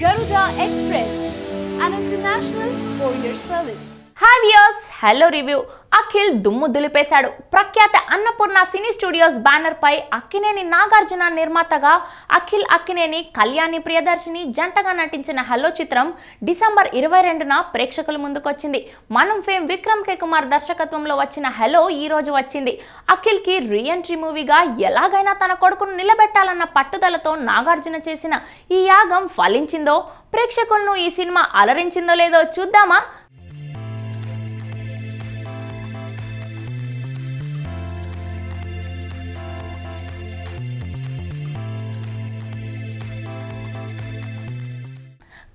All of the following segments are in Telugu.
Garuda Express, an international courier service. Hi viewers, hello review. Akhil దుమ్ము దులిపేశాడు. ప్రఖ్యాత అన్నపూర్ణ సినీ స్టూడియోస్ బ్యానర్ పై అక్కినేని నాగార్జున నిర్మాతగా అఖిల్ అక్కినేని కళ్యాణి ప్రియదర్శిని జంటగా నటించిన హలో చిత్రం డిసెంబర్ ఇరవై రెండున ప్రేక్షకుల ముందుకొచ్చింది. మనం ఫేమ్ విక్రమ్ కే కుమార్ దర్శకత్వంలో వచ్చిన హలో ఈ రోజు వచ్చింది. అఖిల్కి రీఎంట్రీ మూవీగా ఎలాగైనా తన కొడుకును నిలబెట్టాలన్న పట్టుదలతో నాగార్జున చేసిన ఈ యాగం ఫలించిందో ప్రేక్షకులను ఈ సినిమా అలరించిందో లేదో చూద్దామా?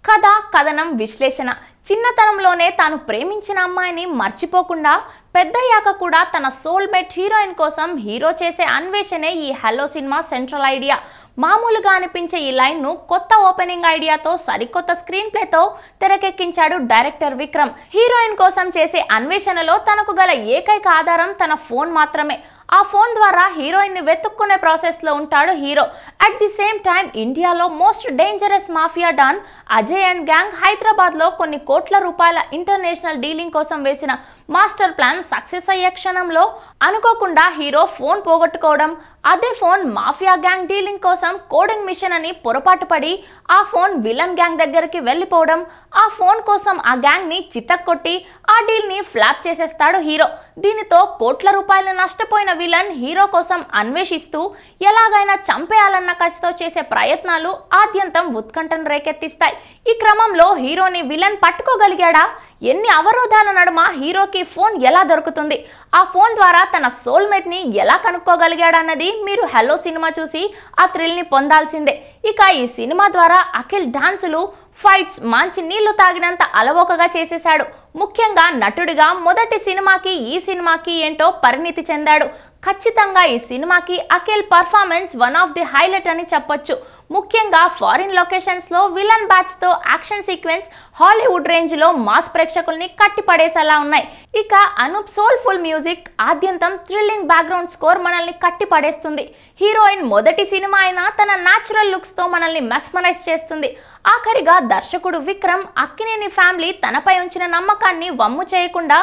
కథ కథనం విశ్లేషణ చిన్నతనంలోనే తాను ప్రేమించిన అమ్మాయిని మర్చిపోకుండా పెద్దయ్యాక కూడా తన సోల్మేట్ హీరోయిన్ కోసం హీరో చేసే అన్వేషణే ఈ హలో సినిమా సెంట్రల్ ఐడియా. మామూలుగా అనిపించే ఈ లైన్ను కొత్త ఓపెనింగ్ ఐడియాతో సరికొత్త స్క్రీన్ ప్లేతో తెరకెక్కించాడు డైరెక్టర్ విక్రమ్. హీరోయిన్ కోసం చేసే అన్వేషణలో తనకు గల ఏకైక ఆధారం తన ఫోన్ మాత్రమే. ఆ ఫోన్ ద్వారా హీరోయిన్ని వెతుక్కునే ప్రాసెస్లో ఉంటాడు hero. At the same time ఇండియాలో most dangerous mafia don Ajay and gang హైదరాబాద్లో కొన్ని కోట్ల రూపాయల ఇంటర్నేషనల్ డీలింగ్ కోసం వేసిన మాస్టర్ ప్లాన్ సక్సెస్ అయ్యే క్షణంలో అనుకోకుండా హీరో ఫోన్ పోగొట్టుకోవడం అదే ఫోన్ మాఫియా గ్యాంగ్ డీలింగ్ కోసం కోడింగ్ మిషన్ అని పొరపాటు పడి ఆ ఫోన్ విలన్ గ్యాంగ్ దగ్గరికి వెళ్ళిపోవడం ఆ ఫోన్ కోసం ఆ గ్యాంగ్ని చిత్తకొట్టి ఆ డీల్ని ఫ్లాప్ చేసేస్తాడు హీరో. దీనితో కోట్ల రూపాయలు నష్టపోయిన విలన్ హీరో కోసం అన్వేషిస్తూ ఎలాగైనా చంపేయాలన్న కసితో చేసే ప్రయత్నాలు ఆద్యంతం ఉత్కంఠను రేకెత్తిస్తాయి. ఈ క్రమంలో హీరోని విలన్ పట్టుకోగలిగాడా? ఎన్ని అవరోధాల నడుమ హీరోకి ఫోన్ ఎలా దొరుకుతుంది? ఆ ఫోన్ ద్వారా తన సోల్మేట్ని ఎలా కనుక్కోగలిగాడన్నది మీరు హలో సినిమా చూసి ఆ థ్రిల్ని పొందాల్సిందే. ఇక ఈ సినిమా ద్వారా అఖిల్ డాన్సులు ఫైట్స్ మంచి నీళ్ళు తాగినంత అలవోకగా చేసేశాడు. ముఖ్యంగా నటుడిగా మొదటి సినిమాకి ఈ సినిమాకి ఏంటో పరిణితి చెందాడు. ఖచ్చితంగా ఈ సినిమాకి Akhil performance one of the highlight అని చెప్పొచ్చు. ముఖ్యంగా ఫారిన్ లొకేషన్స్లో విలన్ బ్యాచ్తో యాక్షన్ సీక్వెన్స్ హాలీవుడ్ రేంజ్లో మాస్ ప్రేక్షకుల్ని కట్టిపడేసేలా ఉన్నాయి. ఇక అనూప్ సోల్ఫుల్ మ్యూజిక్ ఆద్యంతం థ్రిల్లింగ్ బ్యాక్గ్రౌండ్ స్కోర్ మనల్ని కట్టిపడేస్తుంది. హీరోయిన్ మొదటి సినిమా అయినా తన న్యాచురల్ లుక్స్తో మనల్ని మెస్మరైజ్ చేస్తుంది. ఆఖరిగా దర్శకుడు విక్రమ్ అక్కినేని ఫ్యామిలీ తనపై ఉంచిన నమ్మకాన్ని వమ్ము చేయకుండా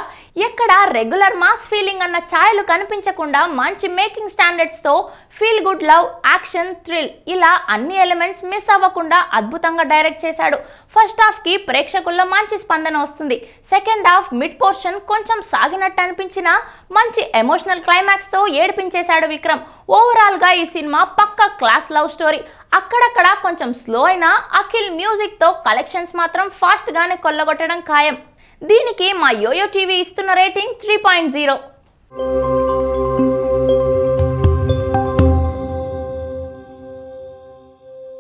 ఎక్కడ రెగ్యులర్ మాస్ ఫీలింగ్ అన్న ఛాయలు కనిపించకుండా మంచి making స్టాండర్డ్స్తో feel good love action thrill ఇలా అన్ని ఎలిమెంట్స్ మిస్ అవ్వకుండా అద్భుతంగా డైరెక్ట్ చేశాడు. ఫస్ట్ హాఫ్కి ప్రేక్షకుల్లో మంచి స్పందన వస్తుంది. సెకండ్ హాఫ్ మిడ్ పోర్షన్ కొంచెం సాగినట్టు అనిపించినా మంచి ఎమోషనల్ క్లైమాక్స్తో ఏడిపించేశాడు విక్రమ్. ఓవరాల్గా ఈ సినిమా పక్క క్లాస్ లవ్ స్టోరీ. అక్కడక్కడ కొంచెం స్లో అయినా అఖిల్ మ్యూజిక్తో కలెక్షన్స్ మాత్రం ఫాస్ట్ గానే కొల్లగొట్టడం ఖాయం. దీనికి మా యోయో టీవీ ఇస్తున్న రేటింగ్ త్రీ పాయింట్ జీరో.